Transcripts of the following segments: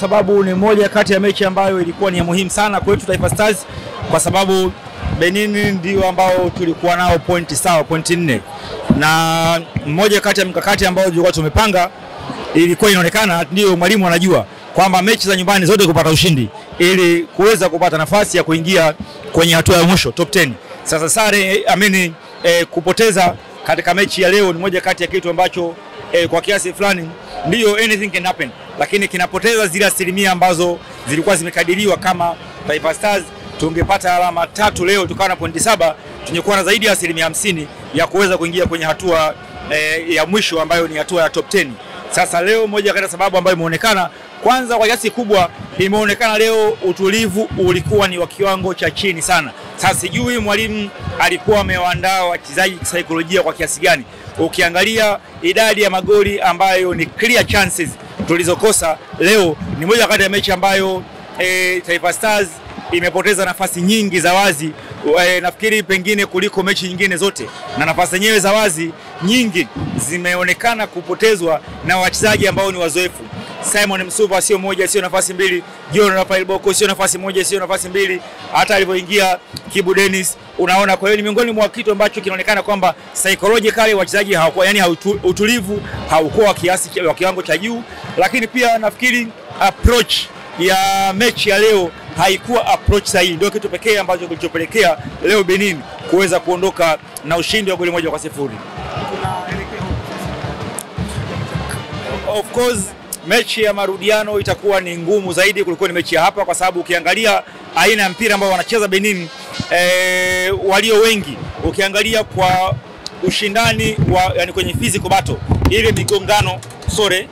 sababu ni moja kati ya mechi ambayo ilikuwa ni ya muhimu sana kwetu Taifa Stars, kwa sababu Benin ndio ambao tulikuwa nao pointi sawa, pointi nne, na mmoja kati ya mkakati ambayo tulikuwa tumepanga ilikuwa inaonekana ndio mwalimu anajua kwamba mechi za nyumbani zote kupata ushindi ili kuweza kupata nafasi ya kuingia kwenye hatua ya mwisho top 10. Sasa sare amini eh, kupoteza katika mechi ya leo ni moja kati ya kitu ambacho eh, kwa kiasi fulani ndiyo anything can happen, lakini kinapoteza zile asilimia ambazo zilikuwa zimekadiriwa. Kama Taifa Stars tungepata alama tatu leo tukawa na pointi saba, tungekuwa na zaidi ya asilimia hamsini ya kuweza kuingia kwenye hatua eh, ya mwisho ambayo ni hatua ya top 10. Sasa leo moja kati ya sababu ambayo imeonekana kwanza, kwa kiasi kubwa imeonekana leo utulivu ulikuwa ni wa kiwango cha chini sana. Sasa sijui mwalimu alikuwa amewaandaa wachezaji kisaikolojia kwa kiasi gani. Ukiangalia idadi ya magoli ambayo ni clear chances tulizokosa leo, ni moja kati ya mechi ambayo e, Taifa Stars imepoteza nafasi nyingi za wazi e, nafikiri pengine kuliko mechi nyingine zote, na nafasi zenyewe za wazi nyingi zimeonekana kupotezwa na wachezaji ambao ni wazoefu. Simon Msuva sio moja, sio nafasi mbili. John Rafael Boko sio nafasi moja, sio nafasi mbili. Hata alivyoingia Kibu Dennis, unaona. Kwa hiyo ni miongoni mwa kitu ambacho kinaonekana kwamba psychologically wachezaji hawakuwa, yani hautu, utulivu haukuwa wa kiasi wa kiwango cha juu, lakini pia nafikiri approach ya mechi ya leo haikuwa approach sahihi, ndio kitu pekee ambacho kilichopelekea leo Benin kuweza kuondoka na ushindi wa goli moja kwa sifuri. Of course mechi ya marudiano itakuwa ni ngumu zaidi kuliko ni mechi ya hapa, kwa sababu ukiangalia aina ya mpira ambao wanacheza Benin e, walio wengi, ukiangalia kwa ushindani wa yani kwenye physical battle, ile migongano sorry,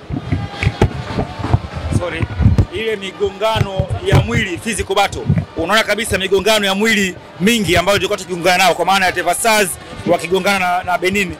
sorry, ile migongano ya mwili physical battle, unaona kabisa migongano ya mwili mingi ambayo tulikuwa tukiungana nao, kwa maana ya Taifa Stars wakigongana na, na Benin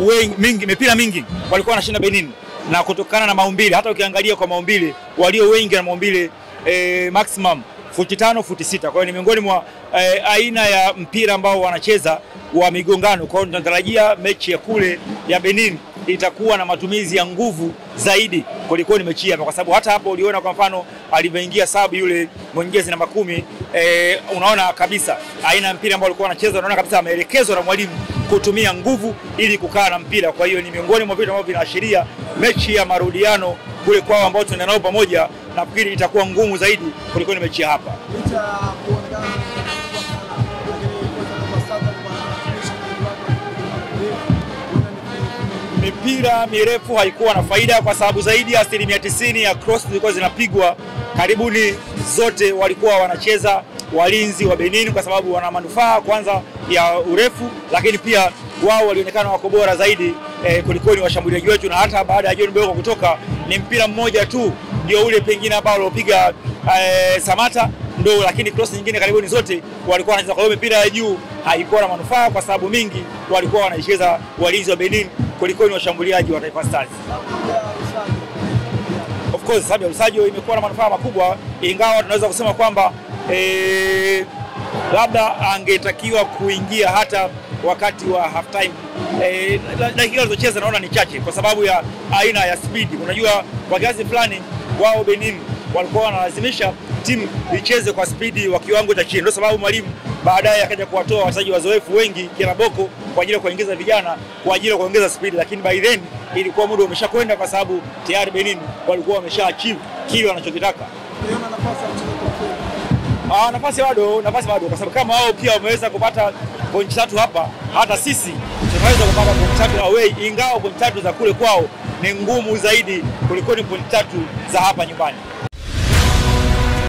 wengi, mingi, mipira mingi walikuwa wanashinda Benin na kutokana na maumbile, hata ukiangalia kwa maumbile walio wengi na maumbile e, maximum futi tano futi sita. Kwa hiyo ni miongoni mwa e, aina ya mpira ambao wanacheza wa migongano. Kwa hiyo tunatarajia mechi ya kule ya Benin itakuwa na matumizi ya nguvu zaidi kuliko ni mechi hapa, kwa sababu hata hapo uliona kwa mfano alivyoingia sabu yule mwongezi namba kumi e, unaona kabisa aina ya mpira ambao alikuwa anacheza, unaona kabisa ameelekezwa na mwalimu kutumia nguvu ili kukaa na mpira. Kwa hiyo ni miongoni mwa vitu ambavyo vinaashiria mechi ya marudiano kule kwao ambao tunaenda nao pamoja, nafikiri itakuwa ngumu zaidi kuliko ni mechi ya hapa. Mipira mirefu haikuwa na faida kwa sababu zaidi ya asilimia tisini ya cross zilikuwa zinapigwa, karibuni zote walikuwa wanacheza walinzi wa Benin kwa sababu wana manufaa kwanza ya urefu, lakini pia wao walionekana wako bora zaidi eh, kuliko ni washambuliaji wetu, na hata baada ya John Boko kutoka ni mpira mmoja tu ndio ule pengine ambao aliopiga eh, Samata ndo, lakini cross nyingine karibuni zote walikuwa wanacheza. Kwa hiyo mipira ya juu haikuwa na manufaa kwa sababu mingi walikuwa wanaicheza walinzi wa Benin kuliko ni washambuliaji wa Taifa Stars. Of course sababu ya Lusajo imekuwa na manufaa makubwa, ingawa tunaweza kusema kwamba eh, labda angetakiwa kuingia hata wakati wa half time. E, dakika alizocheza naona ni chache kwa sababu ya aina ya speed. Unajua, kwa kiasi fulani wao Benin walikuwa wanalazimisha timu icheze kwa spidi wa kiwango cha chini, ndio sababu mwalimu baadaye akaja kuwatoa wachezaji wazoefu wengi kila Boko kwa ajili ya kuongeza vijana kwa ajili ya kuongeza spidi, lakini by then ilikuwa muda umeshakwenda kwa sababu tayari Benin walikuwa wamesha achieve kile wanachokitaka. Ah, nafasi bado, nafasi bado, kwa sababu kama wao pia wameweza kupata pointi tatu hapa, hata sisi tunaweza kupata pointi tatu away, ingawa pointi tatu za kule kwao ni ngumu zaidi kuliko ni pointi tatu za hapa nyumbani.